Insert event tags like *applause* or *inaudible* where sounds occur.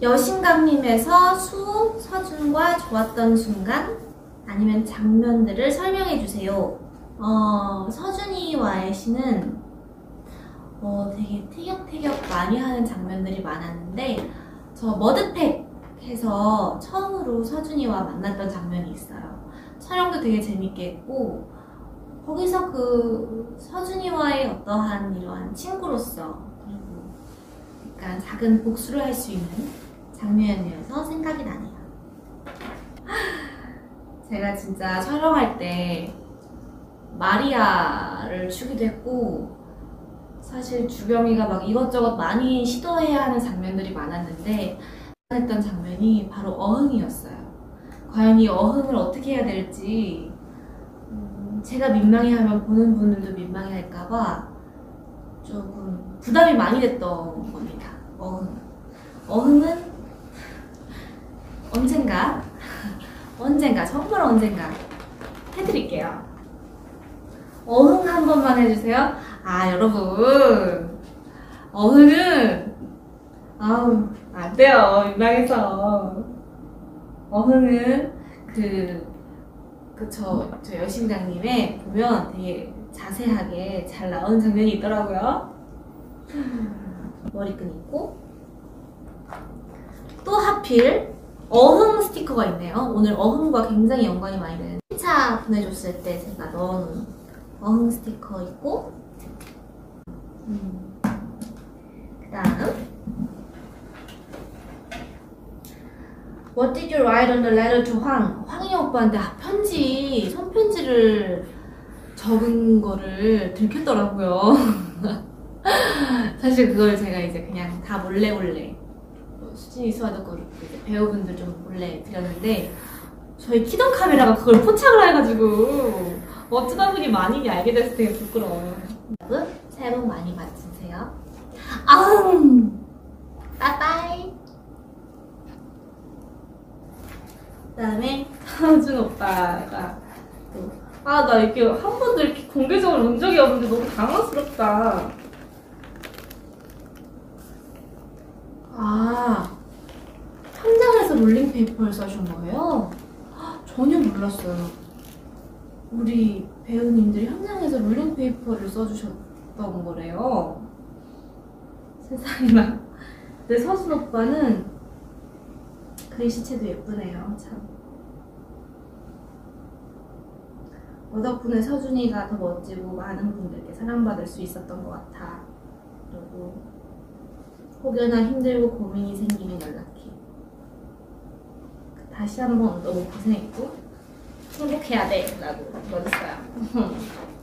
여신강림에서 수, 서준과 좋았던 순간 아니면 장면들을 설명해 주세요. 어, 서준이와의 시는 어, 되게 티격태격 많이 하는 장면들이 많았는데 저 머드팩에서 처음으로 서준이와 만났던 장면이 있어요. 촬영도 되게 재밌게 했고 거기서 그 서준이와의 어떠한 이러한 친구로서 그리고 약간 작은 복수를 할 수 있는 장면이어서 생각이 나네요. 제가 진짜 촬영할 때 마리아를 추기도 했고 사실 주경이가 막 이것저것 많이 시도해야 하는 장면들이 많았는데 했던 장면이 바로 어흥이었어요. 과연 이 어흥을 어떻게 해야 될지 음, 제가 민망해하면 보는 분들도 민망해할까봐 조금 부담이 많이 됐던 겁니다. 어흥. 어흥은 언젠가 언젠가 정말 언젠가 해드릴게요. 어흥 한 번만 해주세요. 아 여러분 어흥은 아우 안 돼요 민망해서 어흥은 그 그저 저 여신장님의 보면 되게 자세하게 잘 나오는 장면이 있더라고요. 머리끈 있고 또 하필 어흥 스티커가 있네요. 오늘 어흥과 굉장히 연관이 많이 되는 차 보내줬을 때 제가 넣어놓은 어흥 스티커 있고 음. 그 다음 What did you write on the letter to 황? 황희 오빠한테 아, 편지, 손편지를 적은 거를 들켰더라고요. *laughs* 사실 그걸 제가 이제 그냥 다 몰래 몰래 뭐 수진이 수아도 그렇고 이제 배우분들 좀 몰래 드렸는데 저희 키던 카메라가 그걸 포착을 해가지고 어쩌다 보니 많이 알게 돼서 되게 부끄러워요. 여러분 새해 복 많이 받으세요. 아웅 빠빠이. 그 다음에 서준 오빠가 아나 이렇게 한 번도 이렇게 공개적으로 온 적이 없는데 너무 당황스럽다. 아 현장에서 롤링페이퍼를 써준 거예요? 헉, 전혀 몰랐어요. 우리 배우님들이 현장에서 롤링페이퍼를 써주셨던 거래요. 세상에나. 근데 서준 오빠는 글씨체도 예쁘네요. 참. 너 덕분에 서준이가 더 멋지고 많은 분들께 사랑받을 수 있었던 것 같아. 그리고 혹여나 힘들고 고민이 생기면 연락해. 다시 한 번 너무 고생했고 행복해야 돼. 라고 넣었어요. *laughs*